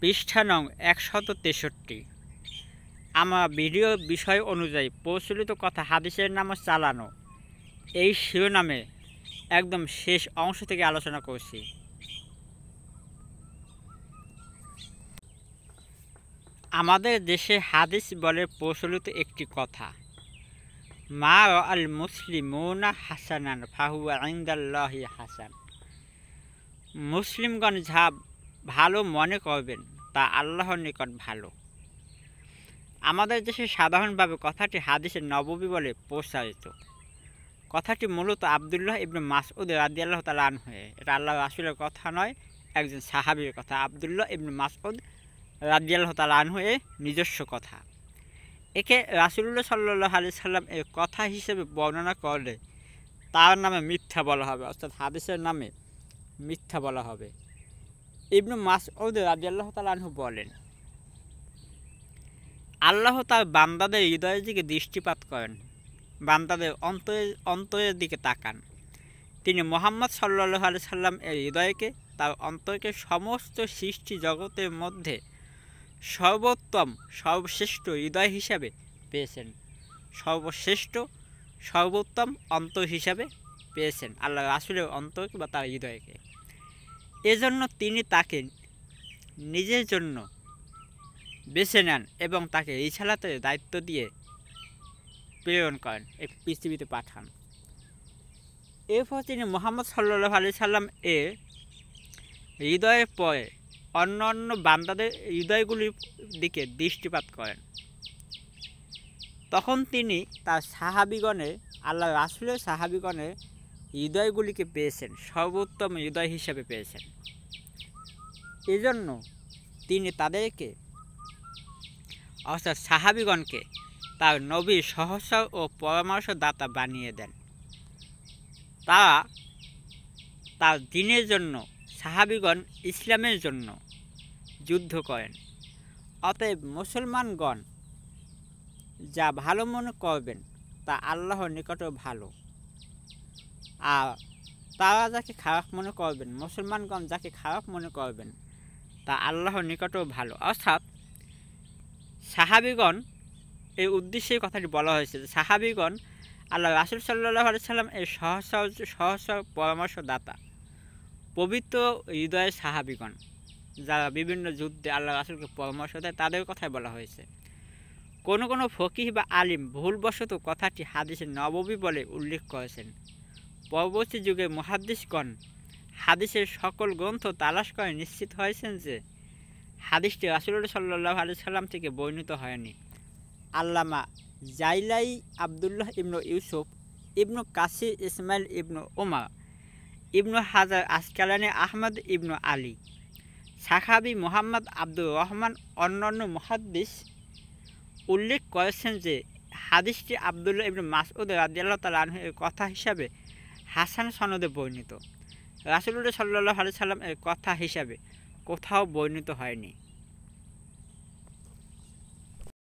পৃষ্ঠা নং একশত তেষট্টি। আমার ভিডিও বিষয় অনুযায়ী প্রচলিত কথা হাদিসের নামও চালানো। এই শিরোনামে একদম শেষ অংশ থেকে আলোচনা করছি। আমাদের দেশে হাদিস বলে প্রচলিত একটি কথা, মা আল মুসলিম মুসলিমুনা হাসানান ফাহুয়া ইন্দাল্লাহি হাসান। মুসলিমগণ যা ভালো মনে করবেন, তা আল্লাহর নিকট ভালো। আমাদের দেশে সাধারণভাবে কথাটি হাদিসের নববী বলে প্রসারিত কথাটি মূলত আবদুল্লাহ ইবনে মাসউদ রাদি আল্লাহ তালা হয়ে এটা আল্লাহ রাসুলের কথা নয়, একজন সাহাবির কথা। আবদুল্লাহ ইবনে মাসউদ রাদি আল্লাহ তালা হয়ে নিজস্ব কথা। একে রাসুল্লাহ সাল্লাহ আলি সাল্লাম এর কথা হিসেবে বর্ণনা করলে তার নামে মিথ্যা বলা হবে, অর্থাৎ হাদিসের নামে মিথ্যা বলা হবে। ইবনু মাসউদ রাজি আল্লাহ তালাহু বলেন, আল্লাহ তার বান্দাদের হৃদয়ের দিকে দৃষ্টিপাত করেন, বান্দাদের অন্তরের অন্তরের দিকে তাকান। তিনি মোহাম্মদ সাল্লাহ আলি সাল্লাম এর হৃদয়কে, তার অন্তরকে সমস্ত সৃষ্টি জগতের মধ্যে সর্বোত্তম, সর্বশ্রেষ্ঠ হৃদয় হিসাবে পেয়েছেন। সর্বশ্রেষ্ঠ, সর্বোত্তম অন্তর হিসাবে পেয়েছেন আল্লাহ রাসুলের অন্তরকে বা তার হৃদয়কে। এজন্য তিনি তাকে নিজের জন্য বেছে নেন এবং তাকে রিসালাতের দায়িত্ব দিয়ে প্রেরণ করেন এই পৃথিবীতে পাঠান। এরপর তিনি মোহাম্মদ সাল্লাহ আলি সাল্লাম এর হৃদয়ের পরে অন্য অন্য বান্দাদের হৃদয়গুলির দিকে দৃষ্টিপাত করেন। তখন তিনি তার সাহাবিগণে আল্লাহ রাসুলের সাহাবিগণের হৃদয়গুলিকে পেয়েছেন, সর্বোত্তম হৃদয় হিসাবে পেয়েছেন। এজন্য তিনি তাদেরকে, অর্থাৎ সাহাবিগণকে তার নবীর সহস্র ও পরামর্শদাতা বানিয়ে দেন। তারা তার দিনের জন্য, সাহাবিগণ ইসলামের জন্য যুদ্ধ করেন। অতএব মুসলমানগণ যা ভালো মনে করবেন, তা আল্লাহর নিকটেও ভালো। আর তারা যাকে খারাপ মনে করবেন, মুসলমানগণ যাকে খারাপ মনে করবেন, তা আল্লাহর নিকটেও ভালো। অর্থাৎ সাহাবিগণ, এই উদ্দেশ্যে কথাটি বলা হয়েছে যে সাহাবিগণ আল্লাহ রাসুল সাল্লাহ সাল্লাম এই সহস্র সহস্র পরামর্শদাতা, পবিত্র হৃদয়ের সাহাবিগণ, যারা বিভিন্ন যুদ্ধে আল্লাহ রাসুলকে পরামর্শ দেয়, তাদের কথাই বলা হয়েছে। কোনো কোনো ফকিহ বা আলিম ভুলবশত কথাটি হাদিসের নববী বলে উল্লেখ করেছেন। পরবর্তী যুগে মহাদিসগণ হাদিসের সকল গ্রন্থ তালাশ করে নিশ্চিত হয়েছেন যে হাদিসটি রাসুল্লাহ সাল্লাহ আলি সাল্লাম থেকে বর্ণিত হয়নি। আল্লামা জাইলাই আবদুল্লাহ ইবনু ইউসুফ, ইবনু কাসির ইসমাইল ইবনু ওমা ইবনু হাজার আসকালানি আহমদ ইবনু আলী সাখাবি মোহাম্মদ আব্দুর রহমান অন্যান্য মহাদ্দিস উল্লেখ করেছেন যে হাদিসটি আবদুল্লাহ ইবনু মাসউদ রাজিয়াল্লাহ তালের কথা হিসাবে হাসান সনদে বর্ণিত। রাসুল্লাহ সাল্লাহ আলু সাল্লাম এর কথা হিসাবে কোথাও বর্ণিত হয়নি।